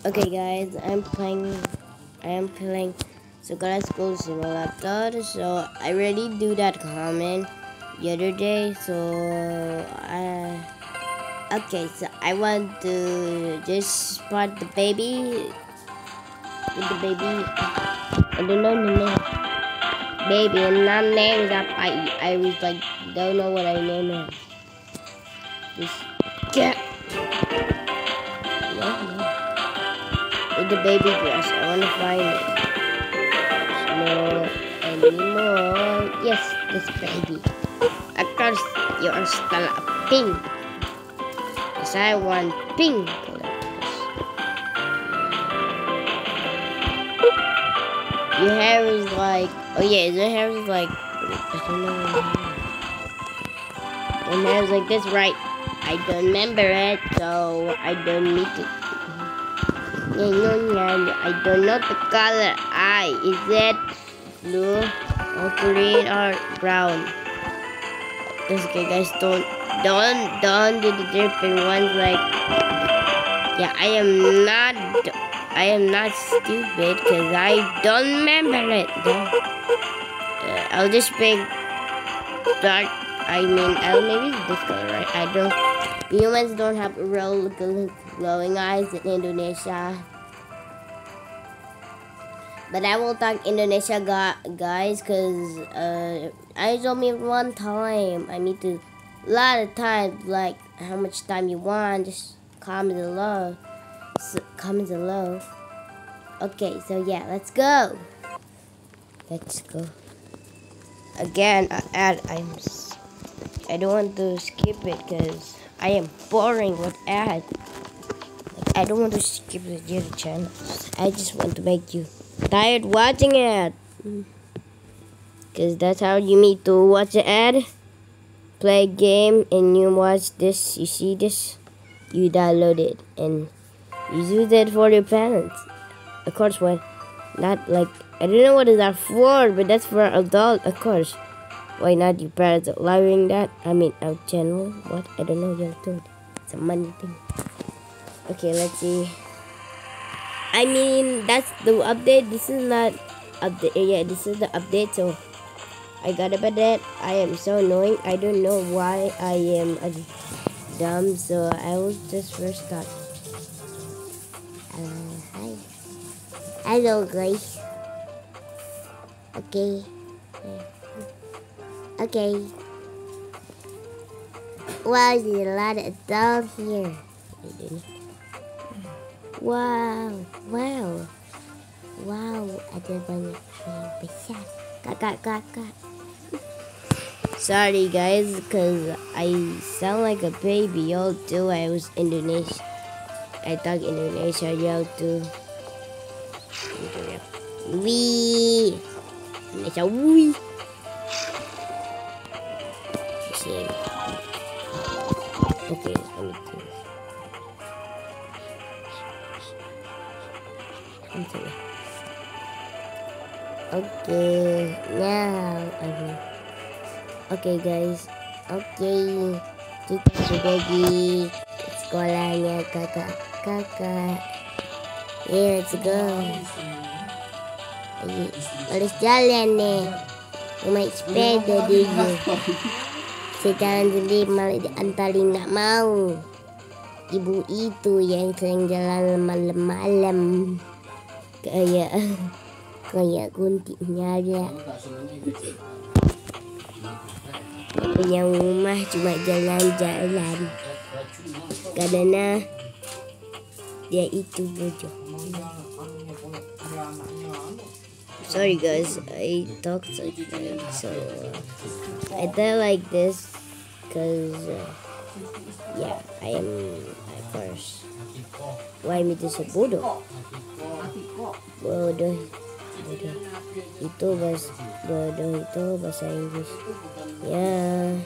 Okay guys, I'm playing I am playing so Sekolah School Simulator. So I already do that comment the other day. So I okay, so I want to just spot the baby with the baby. I don't know the name. Baby, and not name up. I I was like don't know what I name it. Just get. The baby dress. I want to find it. No anymore. Yes, this baby. Of course, you're still a pink. Yes, I want pink. Your hair is like, oh yeah, your hair is like, I don't know. Your hair is like this, right? I don't remember it, so I don't need to I don't know the color eye. Is it blue or green or brown? Okay guys, don't don't don't do the different ones like yeah I am not I am not stupid because I don't remember it. Uh, I'll just pick dark I mean I'll maybe this color right I don't humans don't have real glowing eyes in Indonesia but I will talk Indonesia guys because uh, I told me one time I need to a lot of times like how much time you want just comment below. So, comment below. Okay so yeah let's go. Let's go. Again I add I'm I don't want to skip it because I am boring with ad I don't want to skip the channel. I just want to make you tired watching it. Because that's how you need to watch an ad. Play game and you watch this, you see this, you download it and you use it for your parents. Of course, what? Not like, I don't know what is that for, but that's for adult, of course. Why not your parents allowing that? I mean, our channel, what? I don't know, you're told. It's a money thing. Okay, let's see. I mean, that's the update. This is not update. Yeah, this is the update. So I got about that. I am so annoying. I don't know why I am a dumb. So I will just first start. Uh, hi. Hello, guys. Okay. Okay. Wow, there's a lot of dogs here. Wow, wow, wow, ada banyak yang besar. Kakak, kakak. Sorry guys, because I sound like a baby. Too. I was Indonesian. I talk Indonesia. Y'all too. Wee. Indonesia. Wee. Okay, Okay, now okay. Okay guys, okay kita sudah di sekolahnya kakak kakak. Yeah, let's go. Harus jalan nih. Main sepeda dulu. Sejalan sendiri malah diantarin nggak mau. Ibu itu yang sering jalan malam-malam kayak kayak guntingnya aja. Punya rumah cuma jalan-jalan. Karena dia itu bodoh. Sorry guys. I talk that so I tell like this because uh, yeah I am of course. Why me to say bodoh bodoh. Bodoh. Itu bahasa bodoh itu bahasa Inggris. Ya.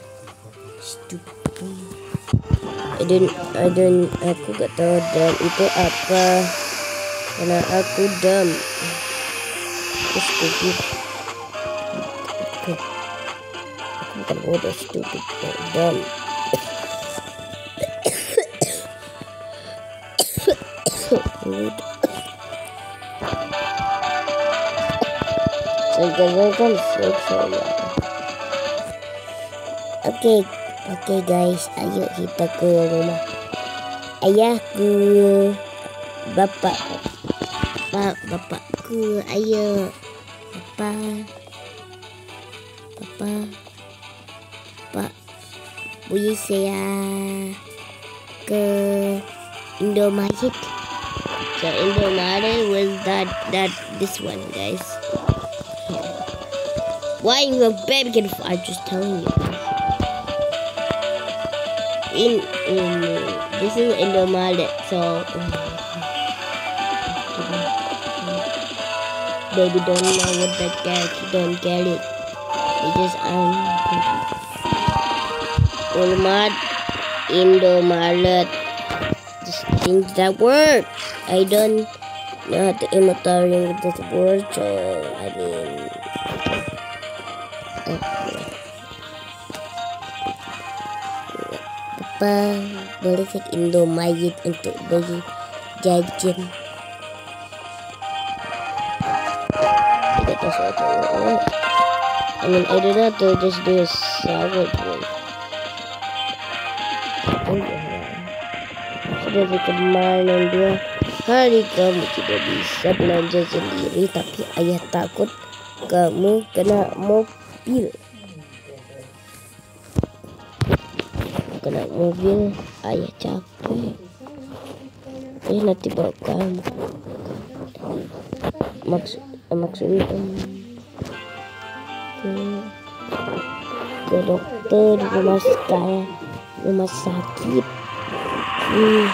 Stupid. I don't aku gak tahu dan itu apa. Karena aku aku stupid. Aku, bukan bodoh stupid. Dumb Sekarang six Oke, oke guys, ayo kita ke rumah ayahku, bapak, bapak, bapakku, ayo, bapak, bapak, pak, boleh saya ke Indomaret. So Indomaret was that that this one, guys. Why you a baby can I'm just telling you. In in this is Indomaret, so baby don't know what that get, don't get it. He just um Walmart, Indomaret, just things that work. I don't know how to imitate this word, so I mean. Papa boleh cek Indomaret untuk beli jajan. Tidak tahu soal I mean, I don't know to just do a salad one. Sudah dari kemarin dua hari kamu tidak bisa belanja sendiri, tapi ayah takut kamu kena mobil. Kena mobil, ayah capek. Ayah nanti bawa kamu. Maksud maksudnya ke, ke dokter di rumah saya rumah sakit hmm.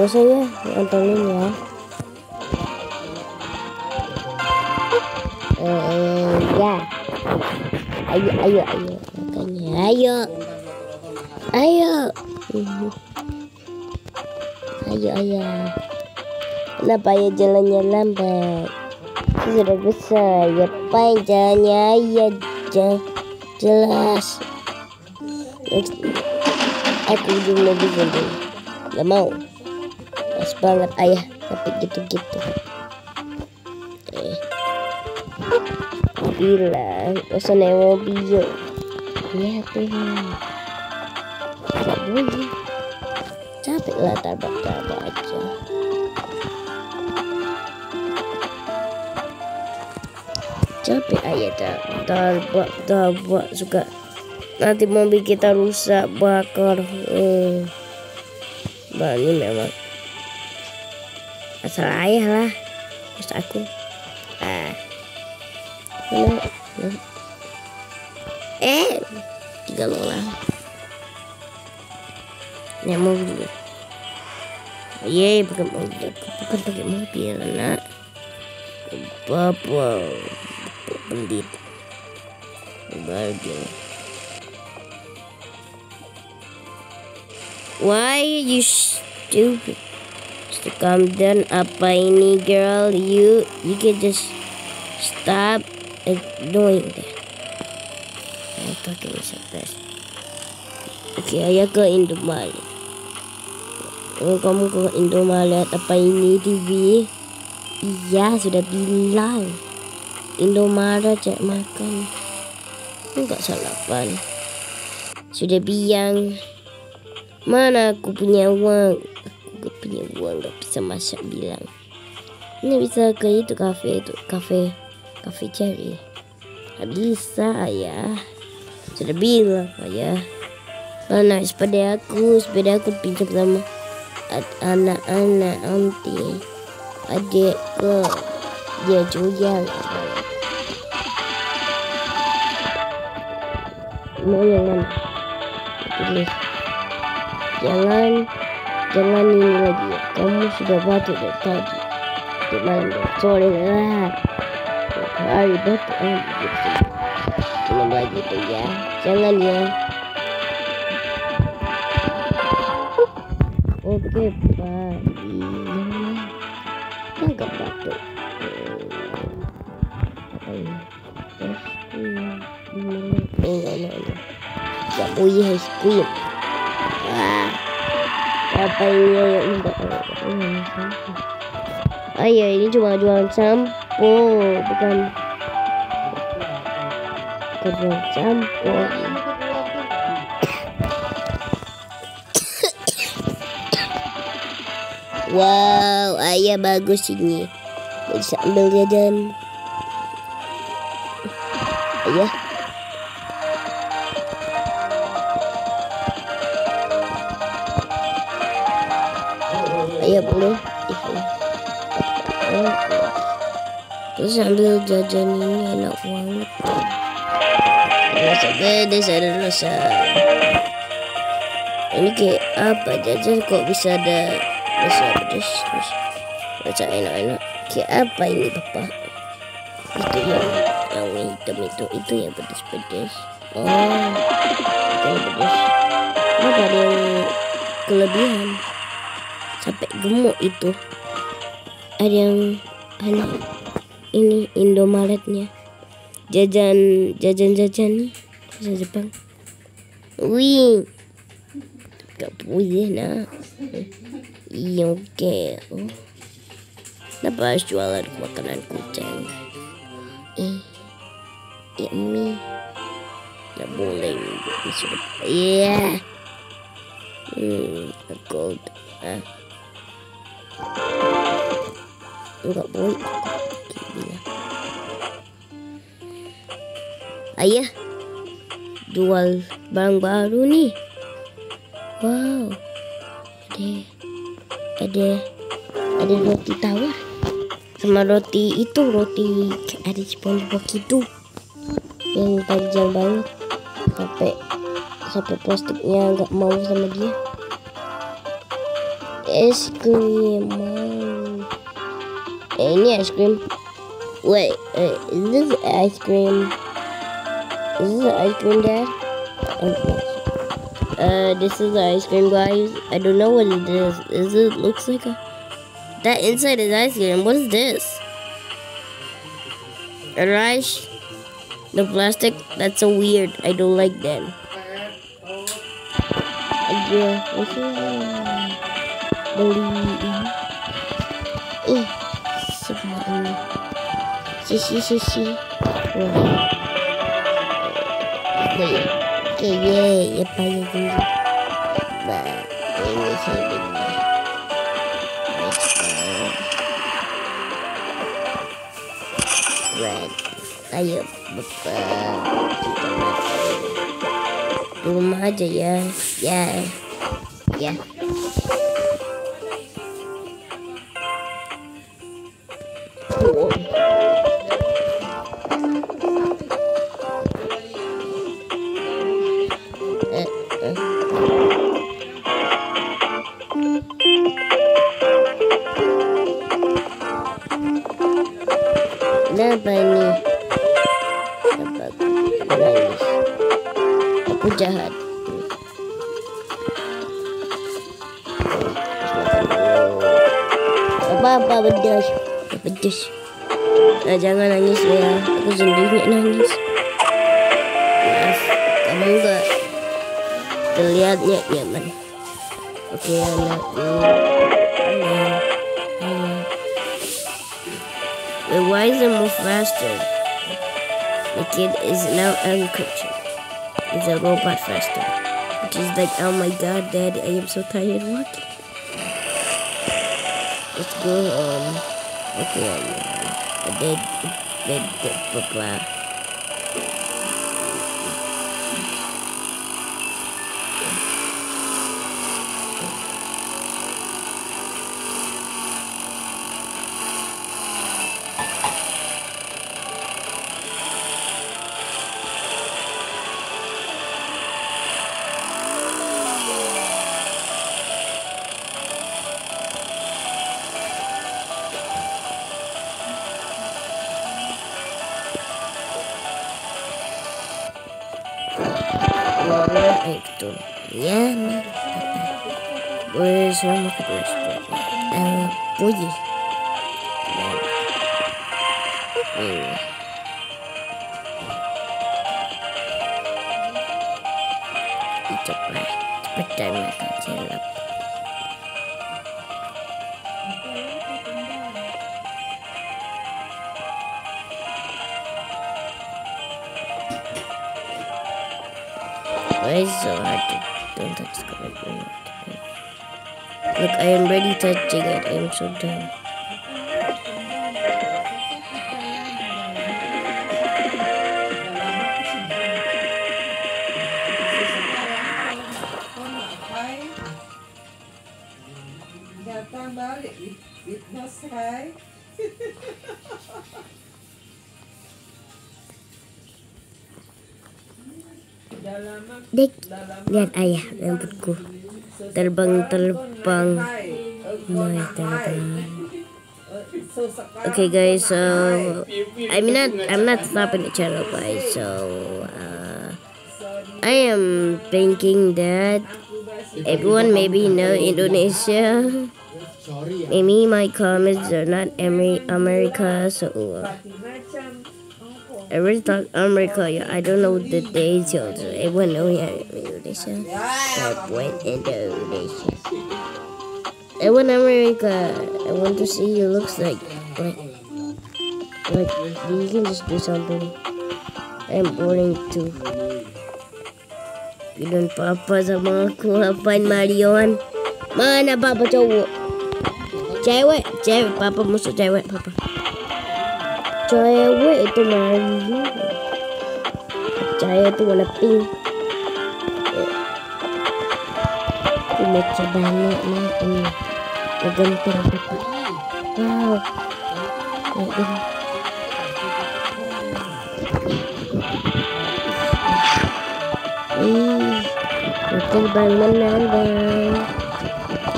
biasanya nontonin ya eh ya ayo ayo ayo makanya ayo ayo. Ayo ayo. Kenapa ya jalannya lambat? Sudah besar ya paling jalannya ya jelas. Aku belum mau bisa gak mau. Pas banget ayah. Tapi gitu-gitu. Eh. Bilang usah naik mobil ya tuh boleh capek lah tabak-tabak aja. Capek ayah tak tabak tabak suka nanti mobil kita rusak bakar. Hmm. bah ini memang asal ayah lah. Terus aku. Ah. Mana, mana. eh tiga orang ini mobil Ye, bukan mobil, bukan pakai mobil, nak. Bapak, pendit. Bahagia. Why you stupid? Just calm down. Apa ini, girl? You you can just stop doing that. Talking so fast. Oke, okay, ayah ke Indomaret. Oh, kamu ke Indomaret apa ini TV? Iya, sudah bilang. Indomaret cek makan. Enggak salah pan. Sudah bilang. Mana aku punya uang? Aku punya uang gak bisa masak bilang. Ini bisa ke itu kafe itu kafe kafe cari. Gak bisa ya. Sudah bilang ayah. Mana sepeda aku, sepeda aku pinjam sama anak-anak nanti adik ke dia jual mau yang mana? Pilih. Jangan jangan ini lagi. Kamu sudah batuk dari tadi. Di malam sore lah. Hari batuk ah gitu. Cuma begitu ya. Jangan ya oke pagi enggak batuk ini Oh. Ayo, ini cuma jualan sampo, bukan bukan jualan sampo. Wow, ayah bagus ini. Bisa ambil jajan. Ayah. Ayah boleh. Terus ambil jajan ini enak banget. Rasa pedes ada rasa. Ini kayak apa jajan kok bisa ada rasa pedes terus rasa enak-enak. Kayak apa ini bapak? Itu yang yang hitam itu itu yang pedes-pedes. Oh, itu yang pedes. Kenapa ada yang kelebihan? Sampai gemuk itu. Ada yang aneh ini Indomaretnya jajan jajan jajan bahasa Jepang wih gak boleh nak iya oke. Harus jualan makanan kucing. Eh ya mi. Gak boleh disuruh iya. Hmm gold. Ah enggak boleh. Bilang ayah. Jual barang baru nih. Wow. Ada ada ada roti tawar. Sama roti itu roti ada SpongeBob itu. Yang tajam banget. Sampai sampai plastiknya nggak mau sama dia. Es krim eh, ini es krim. Wait, wait is this ice cream. Is this ice cream dad. Oh, uh this is the ice cream guys i don't know what it is. Is it looks like a that inside is ice cream. What is this? A rice? The plastic? That's so weird. I don't like that yeah what's it beli ini ih semua ini sisi apa ya paling dulu bah ini saya beli red ayo bapak kita di rumah aja ya. Ya. Ya. Kenapa faster? The kid is now agriculture. Is a robot faster. Which is like, oh my god, dad, I am so tired walking. Let's go, um, okay, um, a dead, dead, dead, blah, blah. Why is it so hard to don't touch the cover? Look, I am already touching it. I am so dumb. Dek, lihat ayah rambutku terbang-terbang. My teman-teman. Okay, guys. So I'm not. I'm not stopping the channel, guys. So uh, I am thinking that everyone maybe know Indonesia. Maybe my comments are not Amer- America, so uh, Thought America. Yeah, I don't know the day details. Everyone know yeah, Indonesia. But when Indonesia. I want America. I want to see it looks like like like you can just do something. I'm boring too. Bilang papa sama aku ngapain Marion? Mana papa cowok? Cewek, cewek, papa musuh cewek papa. Cewek itu Marion. Cewek itu warna pink. Lucu banget nah ini. Papa. Wow. Kegempeng. Ih, terbang menandang.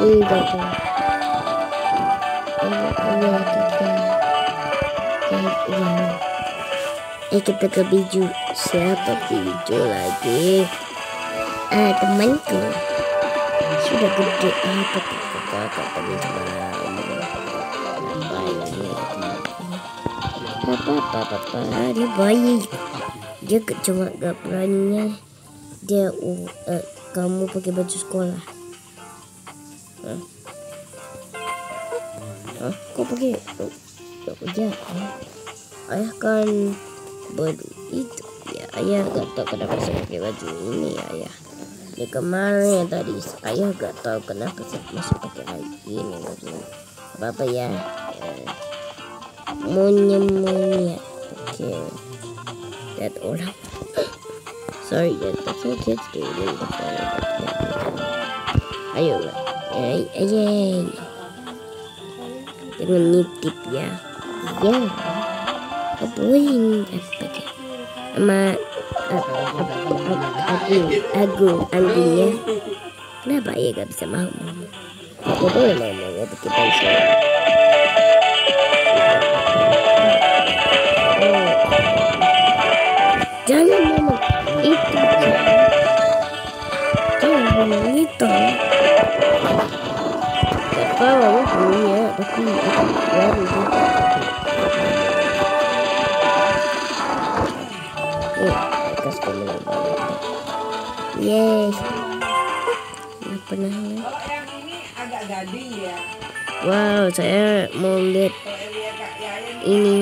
Ih, bapak. Ayo, ayo Eh, kita ke biju. Siapa biju lagi? Ah, temanku. Sudah gede. Ah, tapi kakak teman-teman. Papa, papa, papa, dia baik. Dia cuma gak beraninya dia uh, eh, kamu pakai baju sekolah. Hah? Hah? Kok pakai oh? Hah? Ayah kan baru itu ya ayah gak tahu kenapa saya pakai baju ini ayah. Di kemarin tadi ayah gak tahu kenapa saya masih pakai baju ini baju apa ya? Eh, Munya munya. Oke. That all. Sorry guys, that's kids do. They don't follow that. Ayo lah. Ay. Jangan nitip ya. Ya. Kabuin. Apa ke? Sama aku, aku, aku, anjingnya. Kenapa ya gak bisa mau? Gak boleh mau ya baju. Yes. Pernah ya. Kalau yang ini agak gading dia. Wow, saya mau lihat Kalau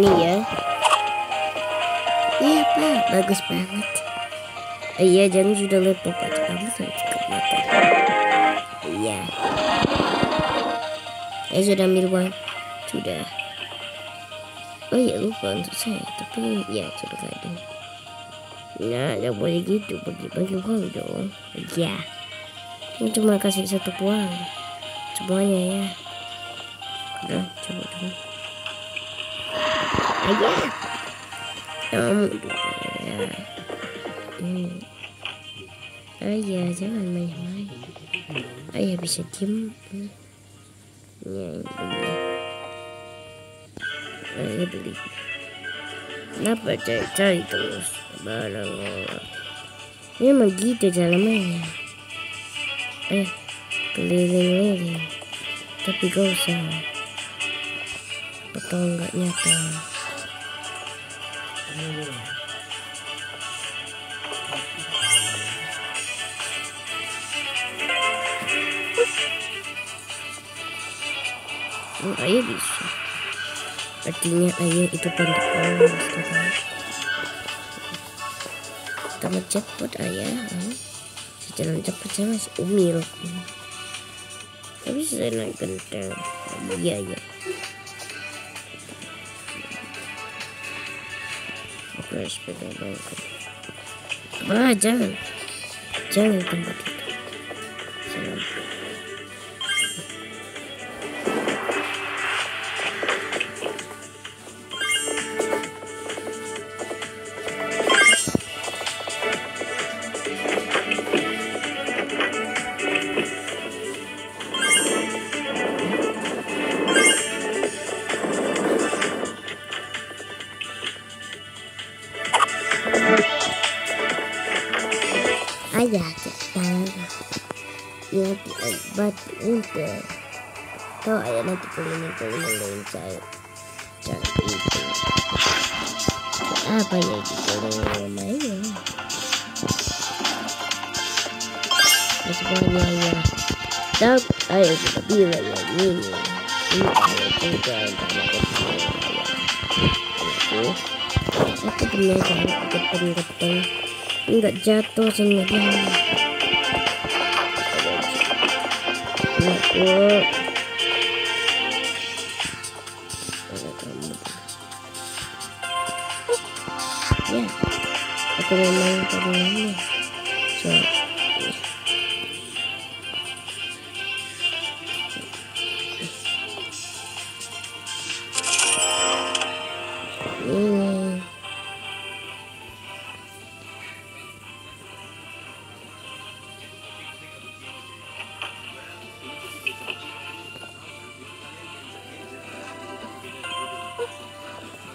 Ini ya. Iya pak, bagus banget. Iya, jangan sudah lihat papa kamu sampai cukup mata. Iya. Eh sudah ambil uang, sudah. Oh iya lupa untuk saya, tapi ya sudah kadang. Nah, tidak boleh gitu, bagi-bagi uang dong. Iya. Ini cuma kasih satu uang, semuanya ya. Udah, coba dulu. Ayah. Kamu ya. Hmm. Jangan main-main. ayah bisa diem. Ya ini beli ayah beli. Kenapa cari-cari terus? Barang orang. Ini emang gitu jalannya eh keliling-liling. Tapi gak usah. Atau nggak nyata ayah bisa. Artinya ayah itu pendek banget. Tamat cepet ayah. Hmm. Jalan cepet saya masih umil. Tapi saya naik. Iya ya. Oke sepeda bangku. Ah jangan. Jangan tempat obat untuk kau ayah nanti keliling keliling lain saya cari itu apa ya di keliling rumahnya ya semuanya ya tak ayah sudah bilang ya ini ini ayah juga kecil ayah aku aku pernah cari keteng-keteng enggak jatuh sebenarnya ya aku memang karena so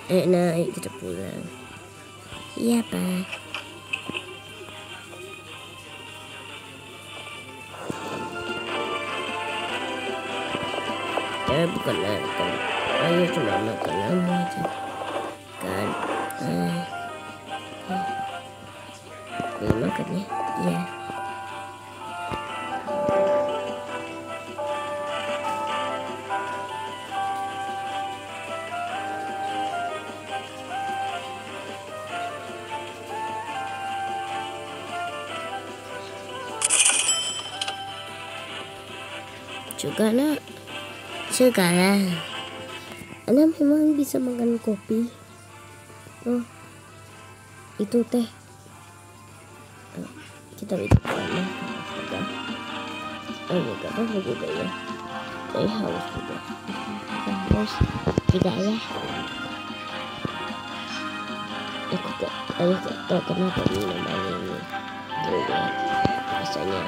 Eh, naik kita pulang. Iya, Pak. Eh, bukan makan. Ayo cuma makan kamu aja. Kan. Eh. eh. Belum makan ya? Iya. Juga nak sekarang anak memang bisa makan kopi. Oh itu teh. Oh, kita itu mana juga oh gak apa juga ya. Saya haus juga. Haus tidak ya. Aku gak aku gak tahu kenapa minuman ini? Tuh ya. Rasanya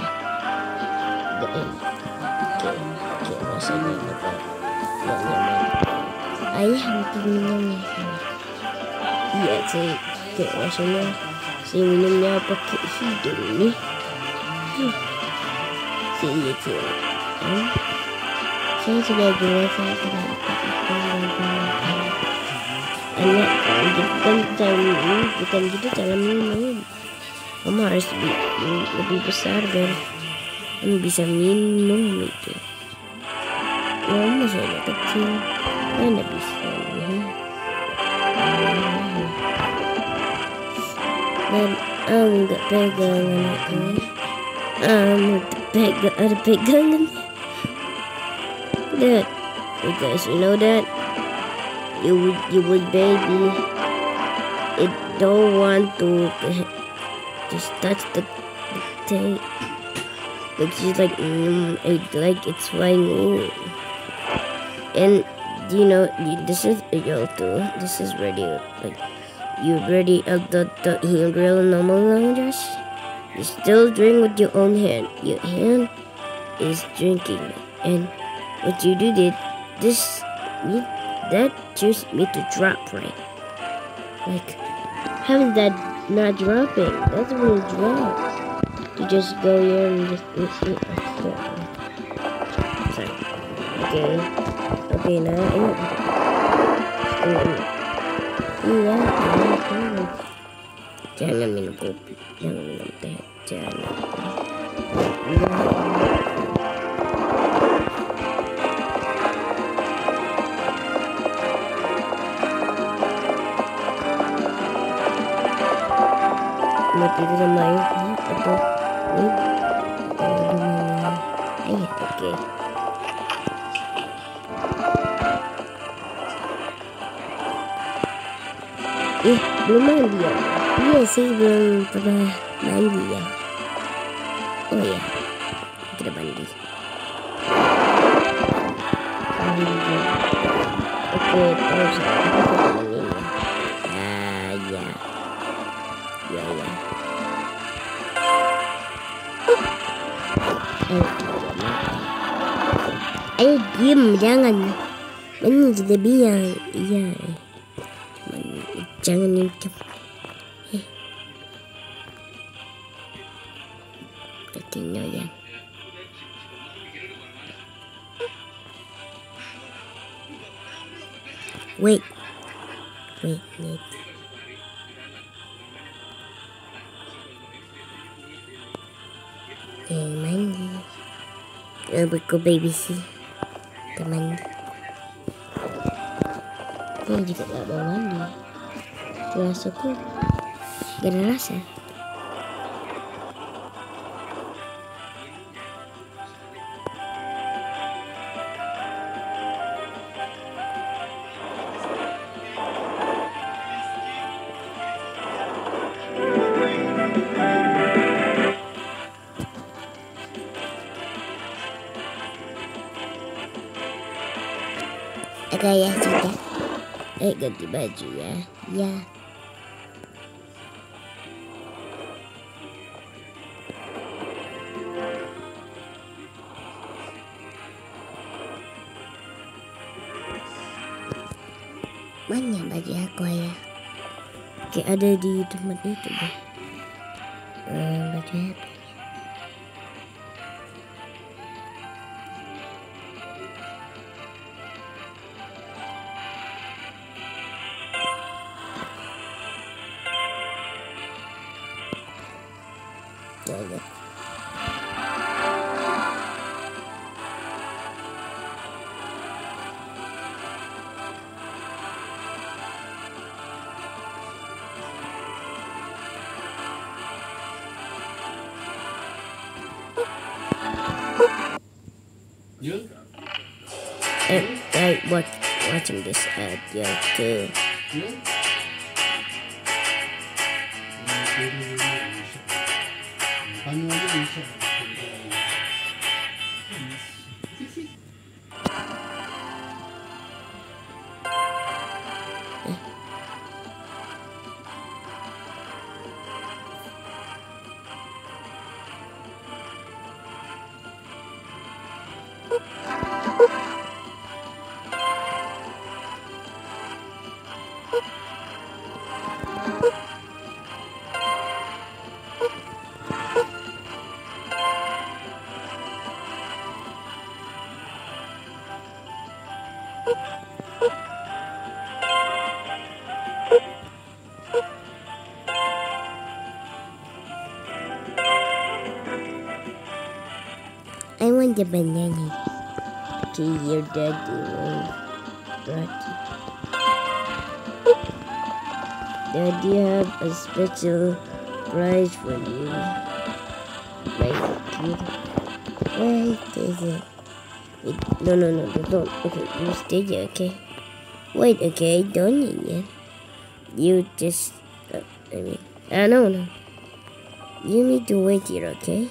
gak enak kayak kayak rasanya apa gak nyaman ayah hampir minumnya iya sih kayak rasanya si minumnya pakai hidung nih iya sih hmm. saya sudah saya kenapa itu anak bukan minum bukan gitu cara minum kamu harus lebih, lebih besar biar kamu bisa minum itu kamu saya kecil. Tidak bisa ya. dan aku nggak pegang anakku kamu pegang ada pegangan. That you guys you know that you you was baby. It don't want to eh, just touch the, the tape but she's like mm, it like it's flying and you know this is yo too this is ready like you ready at the the in real normal language you still drink with your own hand your hand is drinking, and what you do did this you, that just me to drop right. Like having that not dropping, that's when it drop. You just go here and just eat, eat, Sorry. Okay. Okay, now eat. Iya, Jangan minum kopi, jangan minum teh, jangan. Mati itu sama air, atau oke. Ih, belum mandi ya? Iya sih, belum pernah mandi ya. Oh ya, kita mandi. Oke, terus aku temenin ya. Ya, ya. Ya, ya. Ayo, Ayo diem, jangan. Ini sudah bilang, iya. Jangan ngintip. Eh. Tinggal ya. Wait. Wait, wait. Eh, mandi. Rambut ko baby sih. Juga gak mau mandi. Rasaku gak ada rasa. Eh ganti baju ya. Ya. Mana baju aku ya? Kayak ada di tempat itu deh. Eh, baju apa? Watching this ad yeah too. I want the banana. To your daddy one. Daddy. Daddy have a special prize for you. My kid. Wait, is it? Wait, no, no, no, don't, don't. Okay, you stay there, okay? Wait, okay, don't yet. You just, uh, I mean, I don't know. You need to wait here, okay?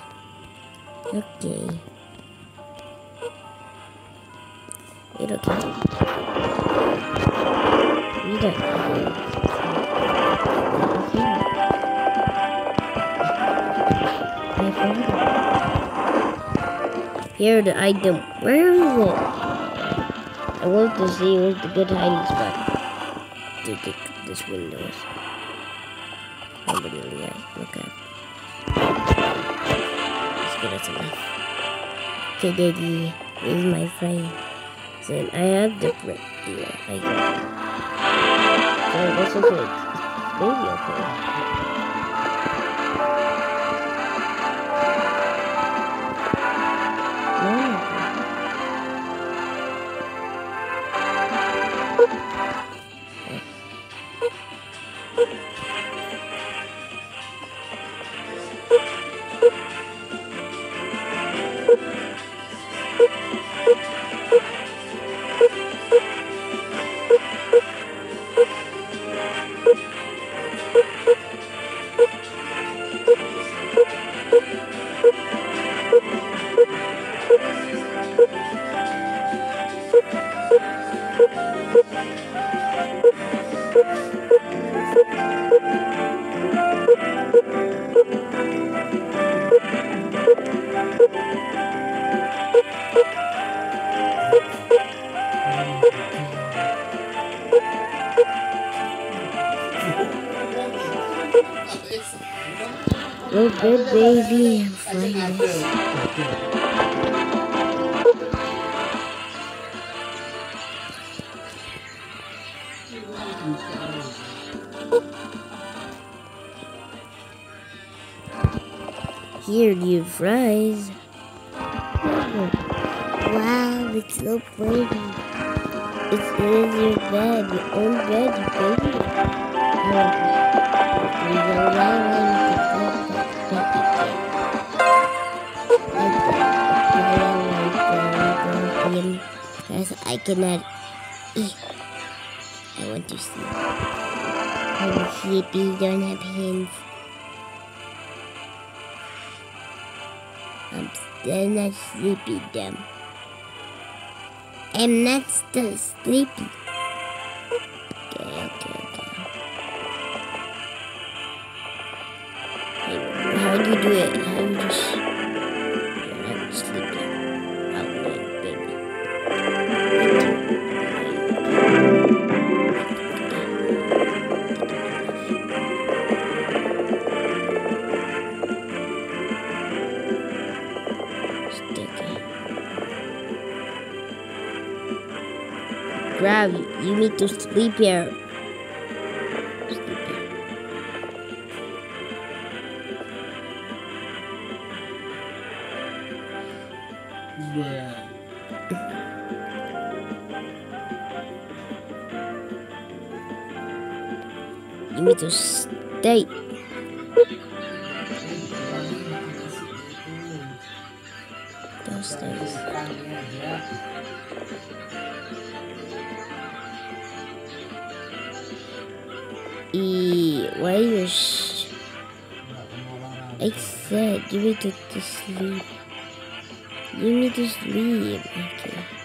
Okay. 이렇 Here the item. Where is it? I want to see where's the good hiding spot. To take this windows. Nobody really has. Look at. Let's get us enough. Okay, Daddy. Is my friend. Then I have the brick here. I got. So this is it. It's maybe okay. Oh, good baby. Here, you fries. Wow, it's so pretty. It's in your bed, your own bed, baby. Oh, Yes, I cannot eat. I want to sleep. I'm sleepy, don't have hands. I'm still not sleepy, dumb. I'm not still sleepy. Okay, okay, okay. How do you do it? You need to sleep here. E, why you sh- I said you need to, to sleep. You need to sleep. Okay.